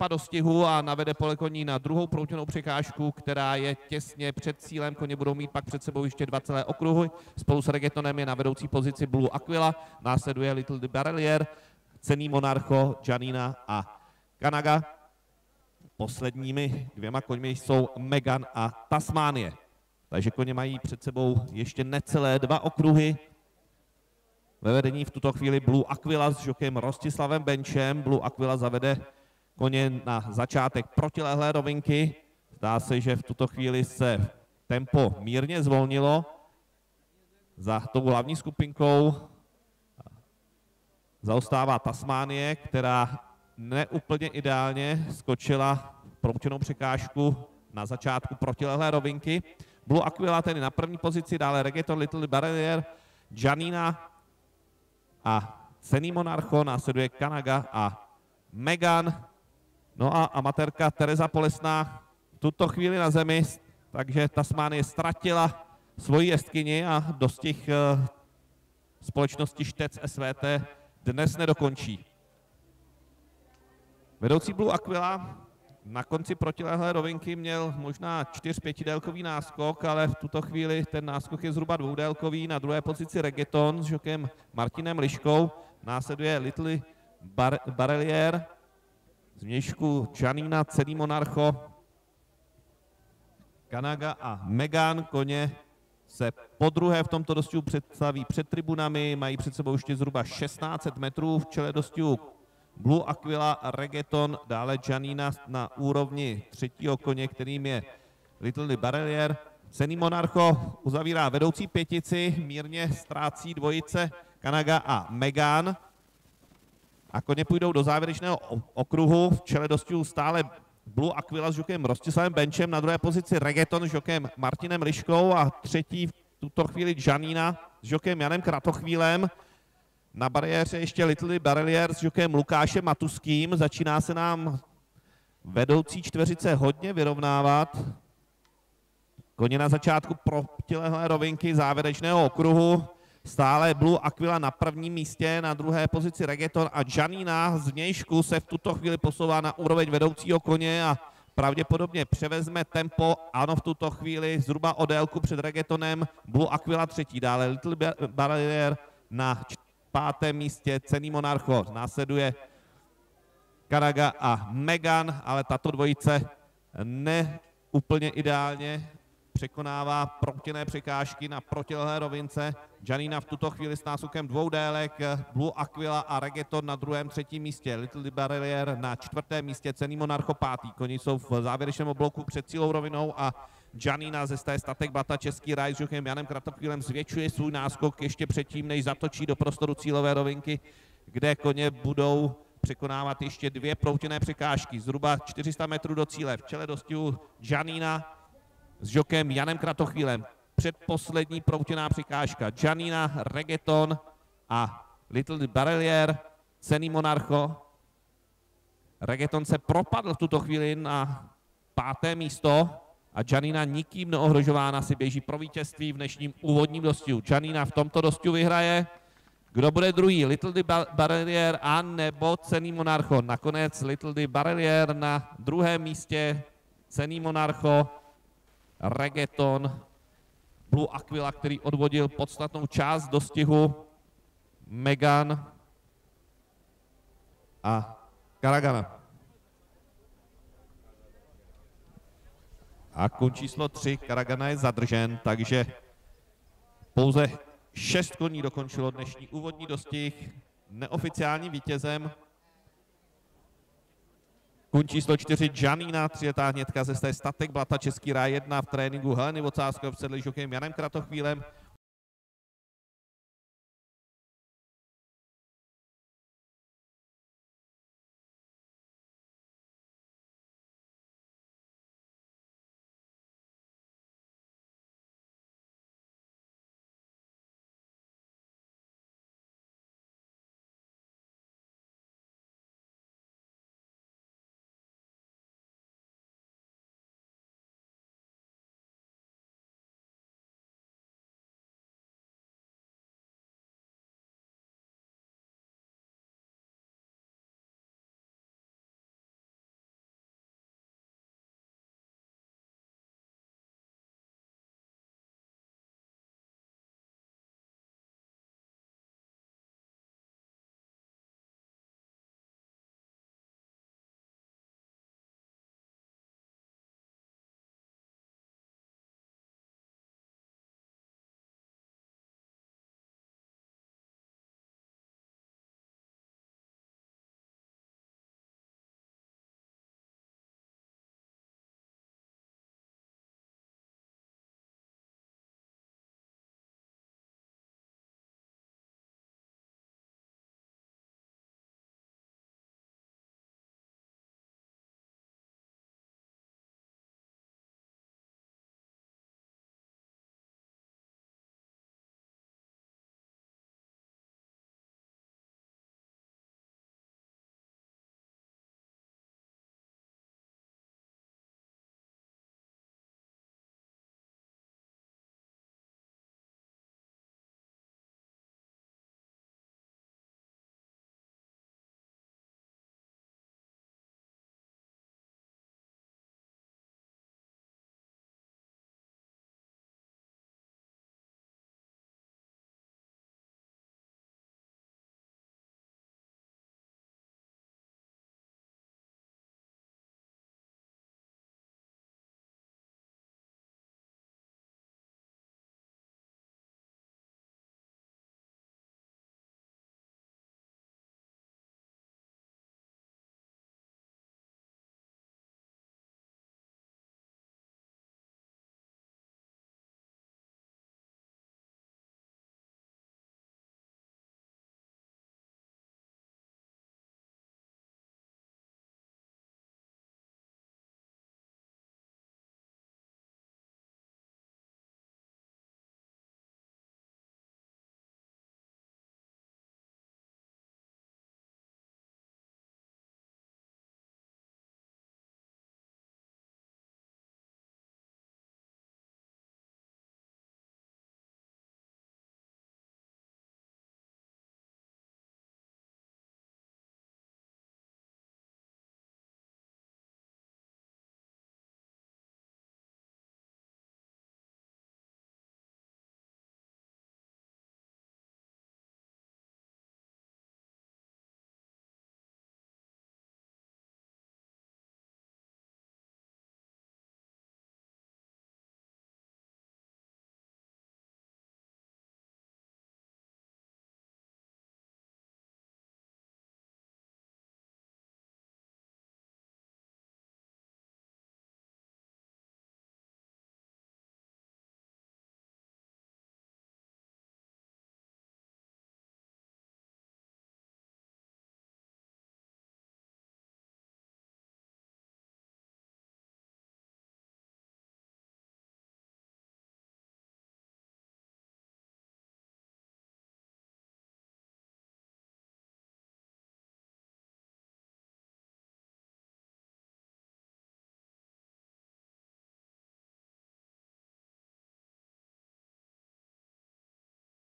tempa dostihu a navede pole koní na druhou proutěnou překážku, která je těsně před cílem. Koně budou mít pak před sebou ještě dva celé okruhy. Spolu s Regetonem je na vedoucí pozici Blue Aquila, následuje Little de Barrelier, Cený Monarcho, Janina a Kanaga. Posledními dvěma koňmi jsou Megan a Tasmánie. Takže koně mají před sebou ještě necelé dva okruhy. Ve vedení v tuto chvíli Blue Aquila s žokem Rostislavem Benchem. Blue Aquila zavede koně na začátek protilehlé rovinky. Zdá se, že v tuto chvíli se tempo mírně zvolnilo. Za tou hlavní skupinkou zaostává Tasmánie, která neúplně ideálně skočila proučenou překážku na začátku protilehlé rovinky. Blue Aquila tedy na první pozici, dále Reggaeton, Little Barrier, Janina a Cený Monarcho, následuje Kanaga a Megan. No a amatérka Tereza Polesná tuto chvíli na zemi, takže Tasmánie ztratila svoji jestkyni a dostih eh, společnosti Štec SVT dnes nedokončí. Vedoucí Blue Aquila na konci protilehlé rovinky měl možná čtyř pětidélkový náskok, ale v tuto chvíli ten náskok je zhruba dvoudélkový. Na druhé pozici Reggaeton s žokem Martinem Liškou. Následuje Little Bar Barelier, z měšku Janina, Celý Monarcho, Kanaga a Megan. Koně se po druhé v tomto dostihu představí před tribunami, mají před sebou ještě zhruba 16 metrů v čele dostihu Blue Aquila, Reggaeton, dále Janina na úrovni třetího koně, kterým je Little Barrelier. Cený Monarcho uzavírá vedoucí pětici, mírně ztrácí dvojice Kanaga a Megan. A koně půjdou do závěrečného okruhu. V čele dostihu stále Blue Aquila s žokem Rostislavem Benchem, na druhé pozici Reggaeton s žokem Martinem Liškou a třetí v tuto chvíli Janina s žokem Janem Kratochvílem. Na bariéře ještě Little Barrelier s žokem Lukášem Matuským. Začíná se nám vedoucí čtveřice hodně vyrovnávat. Koně na začátku protilehlé rovinky závěrečného okruhu. Stále Blue Aquila na prvním místě, na druhé pozici Reggaeton a Janina z vnějšku se v tuto chvíli posouvá na úroveň vedoucího koně a pravděpodobně převezme tempo, ano v tuto chvíli zhruba o délku před Reggaetonem, Blue Aquila třetí, dále Little Barrier na pátém místě. Cený Monarcho, následuje Karaga a Megan, ale tato dvojice ne úplně ideálně překonává protěné překážky na protilehé rovince. Janina v tuto chvíli s násukem dvou délek, Blue Aquila a Reggaeton na druhém, třetím místě, Little Barrier na čtvrtém místě, Cený Monarcho pátý. Koni jsou v závěrečném bloku před cílou rovinou a Janina ze sté Statek Bata Český raj s Žuchem Janem Kratochvílem zvětšuje svůj náskok ještě předtím, než zatočí do prostoru cílové rovinky, kde koně budou překonávat ještě dvě proutěné překážky, zhruba 400 metrů do cíle. V čele dostihu Janina s žokem Janem Kratochvílem. Předposlední proutěná překážka. Janina, Reggaeton a Little Barrelier, Cený Monarcho. Reggaeton se propadl v tuto chvíli na páté místo a Janina nikým neohrožována si běží pro vítězství v dnešním úvodním dostihu. Janina v tomto dostihu vyhraje. Kdo bude druhý? Little de Barrelier a nebo Cený Monarcho. Nakonec Little de Barrelier na druhém místě. Cený Monarcho reggaeton, Blue Aquila, který odvodil podstatnou část dostihu, Megan a Karagana. A kon číslo 3, Karagana je zadržen, takže pouze šest koní dokončilo dnešní úvodní dostih. Neoficiálním vítězem Kun číslo 4 Janina, třiletá hnědka ze Statek Blata Český ráj 1 v tréninku Heleny Vocáskové v sedli Janem Kratochvílem.